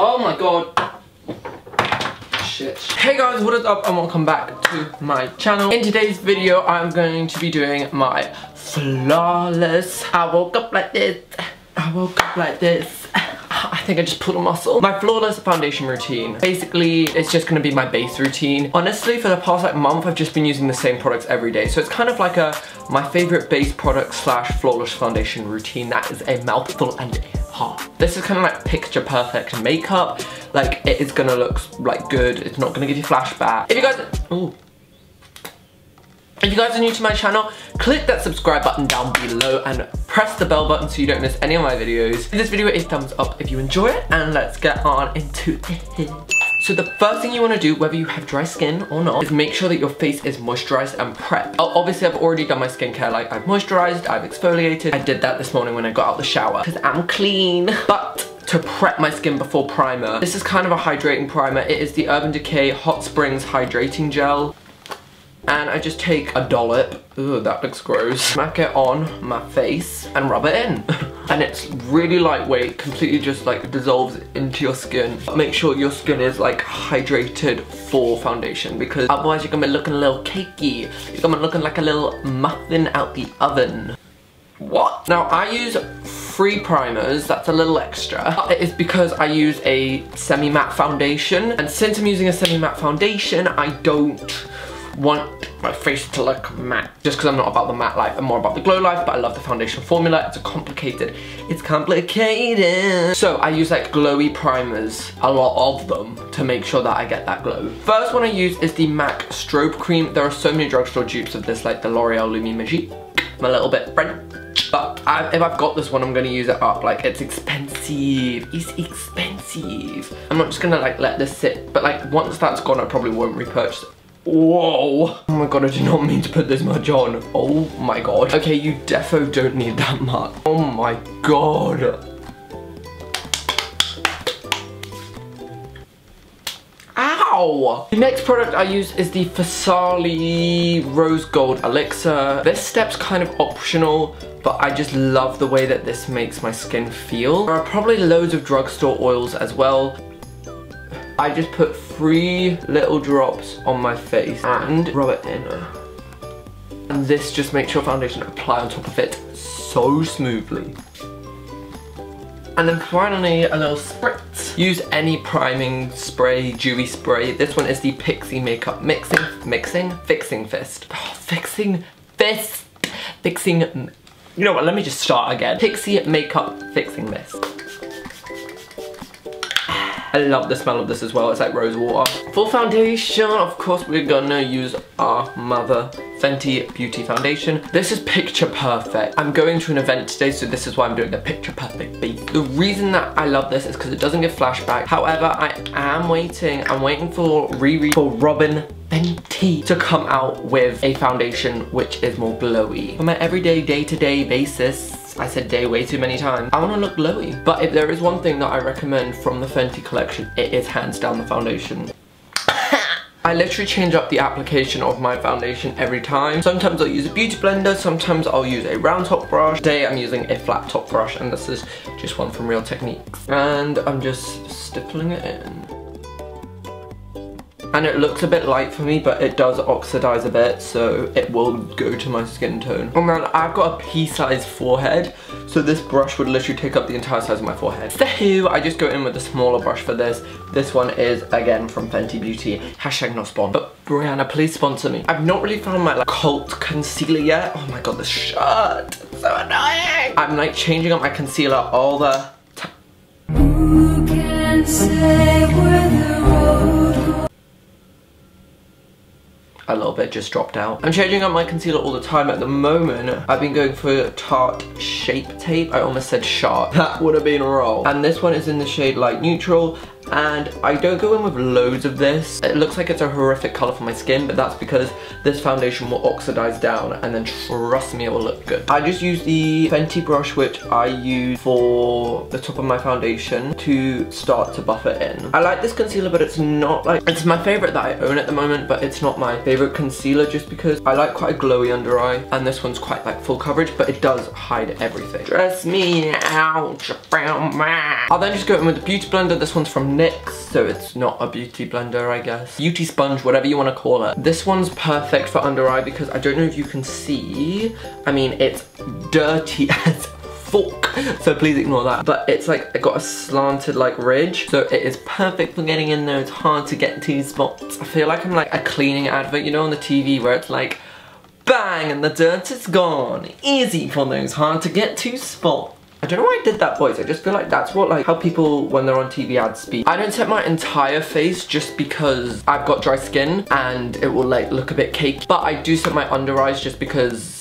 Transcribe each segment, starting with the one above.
Oh my god. Shit. Hey guys, what is up and welcome back to my channel. In today's video, I'm going to be doing my flawless. I woke up like this. I woke up like this. I think I just pulled a muscle. My flawless foundation routine. Basically, it's just gonna be my base routine. Honestly, for the past like month, I've just been using the same products every day. So it's kind of like a my favorite base product slash flawless foundation routine. That is a mouthful and This is kind of like picture perfect makeup. Like it is gonna look like good. It's not gonna give you flashback. If you guys, ooh. If you guys are new to my channel, click that subscribe button down below and press the bell button so you don't miss any of my videos. Give this video a thumbs up if you enjoy it and let's get on into it. So the first thing you want to do, whether you have dry skin or not, is make sure that your face is moisturized and prepped. Obviously, I've already done my skincare, like I've moisturized, I've exfoliated. I did that this morning when I got out of the shower because I'm clean. But to prep my skin before primer. This is kind of a hydrating primer. It is the Urban Decay Hot Springs Hydrating Gel and I just take a dollop, ooh that looks gross, smack it on my face and rub it in. and it's really lightweight, completely just like dissolves into your skin. Make sure your skin is like hydrated for foundation because otherwise you're gonna be looking a little cakey. You're gonna be looking like a little muffin out the oven. What? Now I use free primers, that's a little extra. It is because I use a semi-matte foundation and since I'm using a semi-matte foundation I don't want my face to look matte. Just because I'm not about the matte life, I'm more about the glow life, but I love the foundation formula. It's a complicated, it's complicated. So I use like glowy primers, a lot of them, to make sure that I get that glow. First one I use is the MAC Strobe Cream. There are so many drugstore dupes of this, like the L'Oreal Lumi Magique. I'm a little bit French. But I, if I've got this one, I'm gonna use it up. Like, it's expensive. It's expensive. I'm not just gonna like let this sit. But like, once that's gone, I probably won't repurchase it. Whoa. Oh my god, I did not mean to put this much on. Oh my god. Okay, you defo don't need that much. Oh my god. Ow! The next product I use is the Farsali Rose Gold Elixir. This step's kind of optional, but I just love the way that this makes my skin feel. There are probably loads of drugstore oils as well. I just put three little drops on my face and rub it in. And this just makes your foundation apply on top of it so smoothly. And then finally, a little spritz. Use any priming spray, dewy spray. This one is the Pixi Makeup Mixing, Mixing, Fixing Fist. Oh, fixing Fist. Fixing, you know what, let me just start again. Pixi Makeup Fixing Mist. I love the smell of this as well, it's like rose water. For foundation, of course, we're gonna use our Mother Fenty Beauty Foundation. This is picture perfect. I'm going to an event today, so this is why I'm doing a picture perfect base. The reason that I love this is because it doesn't give flashback. However, I am waiting, I'm waiting for Riri, for Robyn Fenty to come out with a foundation which is more glowy. For my everyday, day-to-day -day basis, I said day way too many times. I want to look glowy. But if there is one thing that I recommend from the Fenty collection, it is hands down the foundation. I literally change up the application of my foundation every time. Sometimes I'll use a beauty blender, sometimes I'll use a round top brush. Today I'm using a flat top brush and this is just one from Real Techniques. And I'm just stippling it in and it looks a bit light for me but it does oxidize a bit so it will go to my skin tone. Oh man, I've got a pea-sized forehead so this brush would literally take up the entire size of my forehead. So I just go in with a smaller brush for this. This one is again from Fenty Beauty, hashtag not spawn. But Rihanna, please sponsor me. I've not really found my like cult concealer yet. Oh my god, this shirt, so annoying. I'm like changing up my concealer all the time a little bit just dropped out. I'm changing up my concealer all the time at the moment. I've been going for Tarte Shape Tape. I almost said Sharp. That would have been a roll. And this one is in the shade Light Neutral And I don't go in with loads of this. It looks like it's a horrific color for my skin, but that's because this foundation will oxidize down and then trust me, it will look good. I just use the Fenty brush, which I use for the top of my foundation to start to buff it in. I like this concealer, but it's not like, it's my favorite that I own at the moment, but it's not my favorite concealer just because I like quite a glowy under eye and this one's quite like full coverage, but it does hide everything. Dress me out, I'll then just go in with the beauty blender. This one's from NYX, so it's not a beauty blender, I guess. Beauty sponge, whatever you want to call it. This one's perfect for under eye because I don't know if you can see. I mean, it's dirty as fuck so please ignore that but it's like it got a slanted like ridge so it is perfect for getting in there it's hard to get to spots I feel like I'm like a cleaning advert you know on the TV where it's like bang and the dirt is gone easy for those hard to get to spots I don't know why I did that voice, I just feel like that's what like how people when they're on TV ads speak. I don't set my entire face just because I've got dry skin and it will like look a bit cakey. But I do set my under eyes just because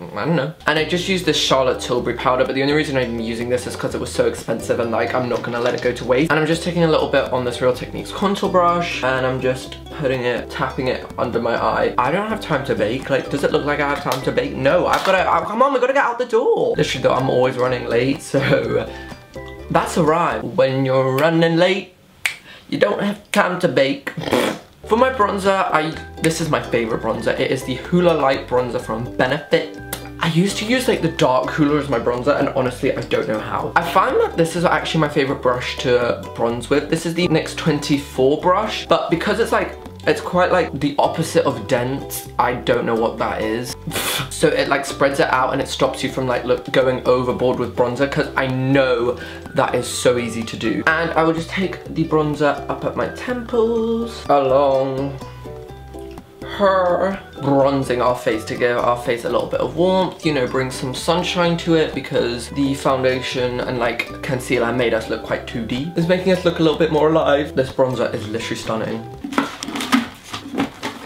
I don't know. And I just used this Charlotte Tilbury powder, but the only reason I'm using this is because it was so expensive and like I'm not gonna let it go to waste. And I'm just taking a little bit on this Real Techniques contour brush and I'm just putting it, tapping it under my eye. I don't have time to bake. Like, does it look like I have time to bake? No, I've gotta, oh, come on, we gotta get out the door. Literally though, I'm always running late, so that's a rhyme. When you're running late, you don't have time to bake. For my bronzer, I this is my favorite bronzer. It is the Hoola Light Bronzer from Benefit. I used to use like the dark Hoola as my bronzer and honestly I don't know how. I find that this is actually my favorite brush to bronze with. This is the NYX 24 brush but because it's like it's quite like the opposite of dense. I don't know what that is. so it like spreads it out and it stops you from like look, going overboard with bronzer because I know that is so easy to do. And I will just take the bronzer up at my temples along her bronzing our face to give our face a little bit of warmth, you know, bring some sunshine to it because the foundation and like concealer made us look quite 2D. It's making us look a little bit more alive. This bronzer is literally stunning.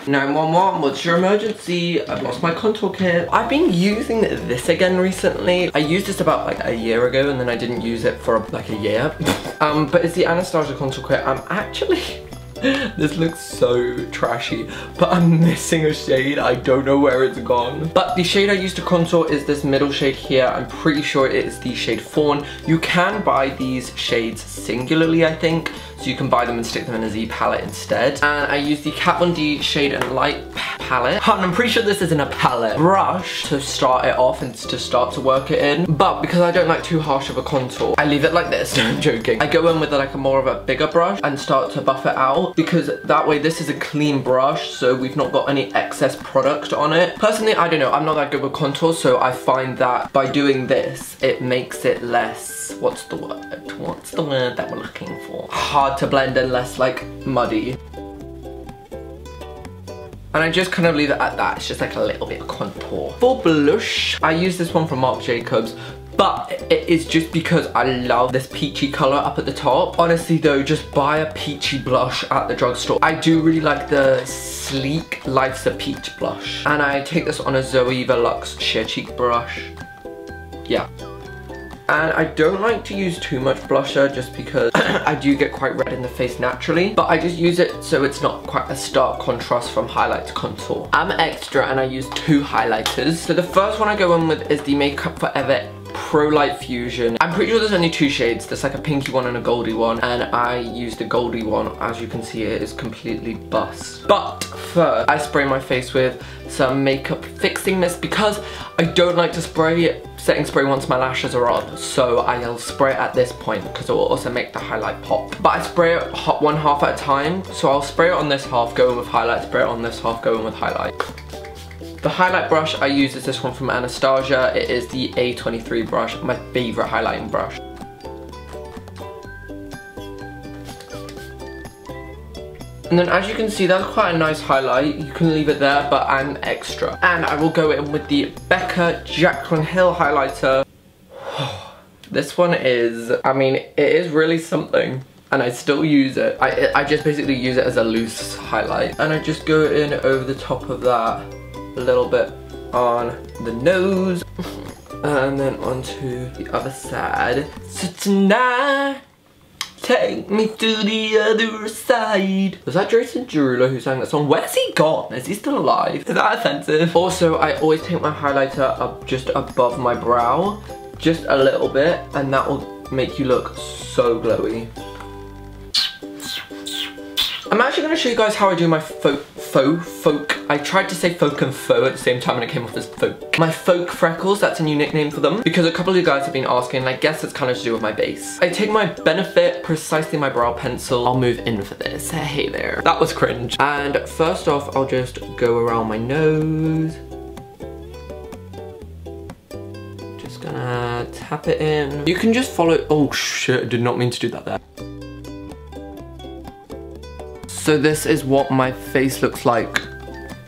911, what's your emergency? I've lost my contour kit. I've been using this again recently. I used this about like a year ago and then I didn't use it for like a year. um, but it's the Anastasia contour kit. I'm actually this looks so trashy, but I'm missing a shade. I don't know where it's gone. But the shade I used to contour is this middle shade here. I'm pretty sure it is the shade Fawn. You can buy these shades singularly, I think. So you can buy them and stick them in a Z palette instead. And I use the Kat Von D Shade and Light palette. And I'm pretty sure this isn't a palette. Brush to start it off and to start to work it in. But because I don't like too harsh of a contour, I leave it like this. No, I'm joking. I go in with like a more of a bigger brush and start to buff it out because that way this is a clean brush so we've not got any excess product on it. Personally, I don't know. I'm not that good with contour so I find that by doing this, it makes it less, what's the word? What's the word that we're looking for? Hard to blend and less like muddy. And I just kind of leave it at that. It's just like a little bit of contour. For blush, I use this one from Marc Jacobs. But it is just because I love this peachy colour up at the top. Honestly though, just buy a peachy blush at the drugstore. I do really like the sleek Life's a Peach blush. And I take this on a Zoeva Luxe Sheer Cheek brush. Yeah. And I don't like to use too much blusher just because I do get quite red in the face naturally. But I just use it so it's not quite a stark contrast from highlight to contour. I'm extra and I use two highlighters. So the first one I go in with is the Makeup Forever Pro Light Fusion. I'm pretty sure there's only two shades. There's like a pinky one and a goldy one. And I use the goldy one. As you can see, it is completely bust. But first, I spray my face with some makeup fixing mist because I don't like to spray setting spray once my lashes are on. So I'll spray it at this point because it will also make the highlight pop. But I spray it one half at a time. So I'll spray it on this half, go in with highlight, spray it on this half, go in with highlight. The highlight brush I use is this one from Anastasia. It is the A23 brush, my favourite highlighting brush. And then as you can see, that's quite a nice highlight. You can leave it there, but I'm extra. And I will go in with the Becca Jaclyn Hill highlighter. this one is, I mean, it is really something and I still use it. I, I just basically use it as a loose highlight. And I just go in over the top of that a little bit on the nose and then onto the other side. So tonight, Take me to the other side. Was that Jason Derulo who sang that song? Where's he gone? Is he still alive? Is that offensive? Also, I always take my highlighter up just above my brow, just a little bit, and that will make you look so glowy. I'm actually going to show you guys how I do my folk, faux, folk. I tried to say folk and faux at the same time and it came off as folk. My folk freckles, that's a new nickname for them. Because a couple of you guys have been asking and I guess it's kind of to do with my base. I take my Benefit Precisely My Brow Pencil. I'll move in for this. Hey there. That was cringe. And first off, I'll just go around my nose. Just gonna tap it in. You can just follow, oh shit, I did not mean to do that there. So this is what my face looks like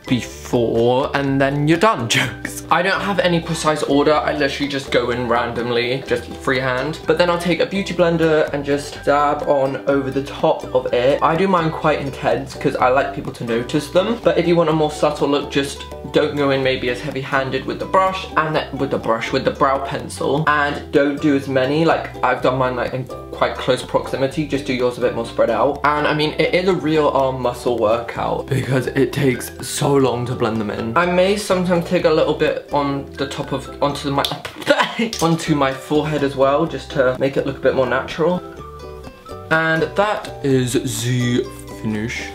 before and then you're done, jokes. I don't have any precise order, I literally just go in randomly, just freehand. But then I'll take a beauty blender and just dab on over the top of it. I do mine quite intense because I like people to notice them. But if you want a more subtle look, just don't go in maybe as heavy-handed with the brush and with the brush, with the brow pencil. And don't do as many, like I've done mine like in quite close proximity, just do yours a bit more spread out. And I mean, it is a real arm muscle workout because it takes so long to blend them in. I may sometimes take a little bit on the top of, onto my, onto my forehead as well, just to make it look a bit more natural. And that is the finish.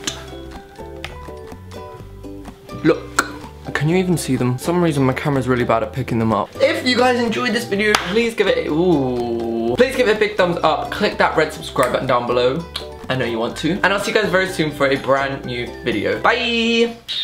Look. Can you even see them? For some reason my camera's really bad at picking them up. If you guys enjoyed this video, please give it, ooh. Please give it a big thumbs up. Click that red subscribe button down below. I know you want to. And I'll see you guys very soon for a brand new video. Bye!